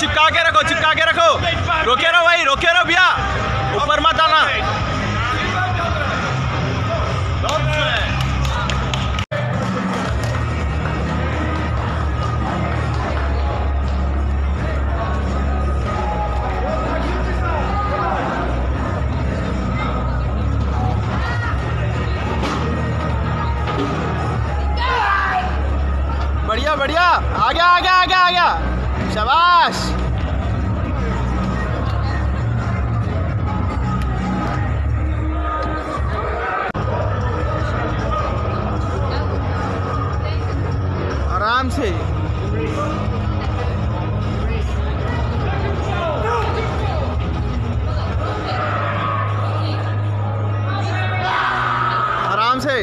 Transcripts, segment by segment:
चिपका के रखो, चिपका के रखो। रोके रहो भाई, रोके रहो भैया। ऊपर मत आना। बढ़िया बढ़िया। आ गया आ गया आ गया आ गया। शाबाश आराम से। आराम से।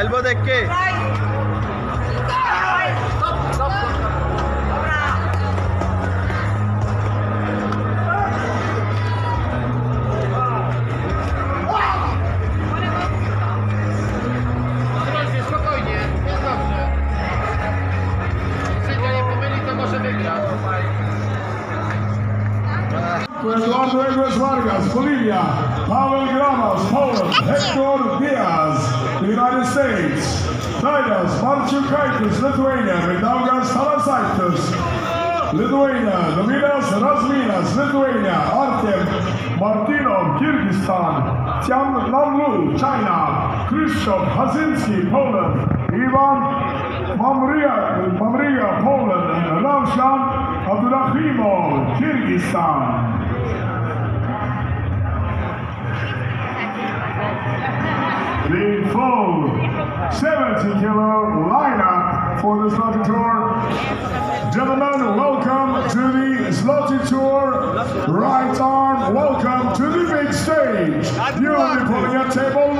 एल्बो देख के। Eduardo Egres Vargas, Bolivia. Pavel Gramas, Poland. Hector Diaz, the United States. Titus Marciukaitis, Lithuania. Mindaugas Talasaitis, Lithuania. Dominas Razminas, Lithuania. Artem Martinov, Kyrgyzstan. Tian Namlu, China. Krzysztof Hazinski, Poland. Ivan Mamria, Mamria, Poland. And Ravshan Abdurrahimov, Kyrgyzstan. The full 70 kilo lineup for the Slotty Tour. Gentlemen, welcome to the Slotty Tour. Right arm, welcome to the big stage. You'll be pulling at table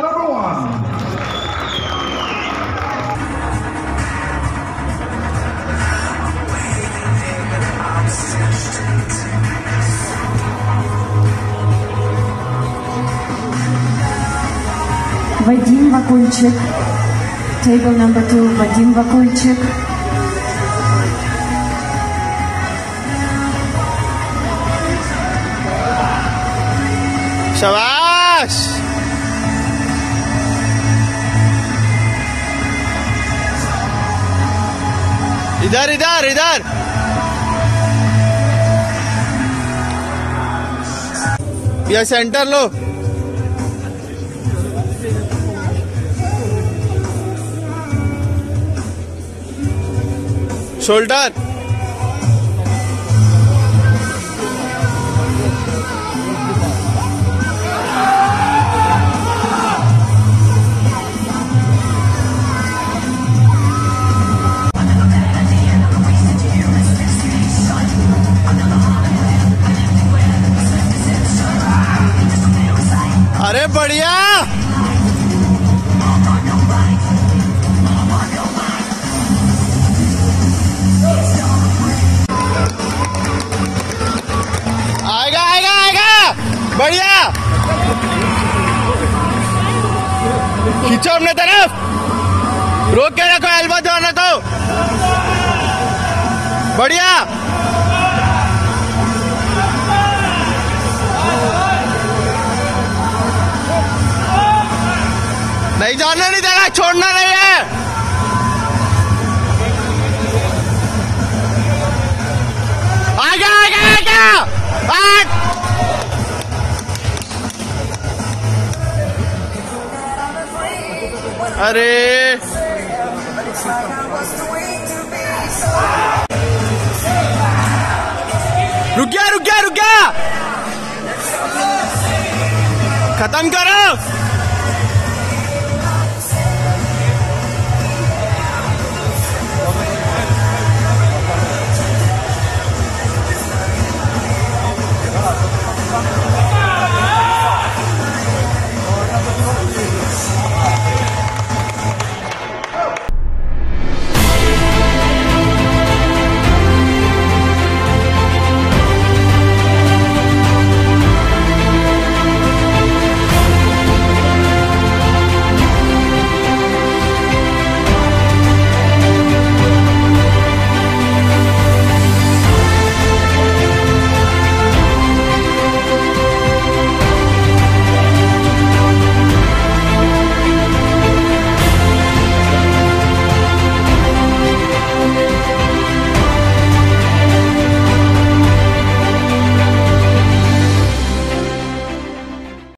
Вадим Вакульчик. Table number two, Вадим Вакульчик. Шабаш! Идар, Идар, Идар! ये centre लो। Shoulder. खींचो अपने तरफ़। रोक के रखो elbow दो ना तो। बढ़िया। नहीं जाना नहीं देना छोड़ना अरे रुक गया रुक गया रुक गया खत्म करो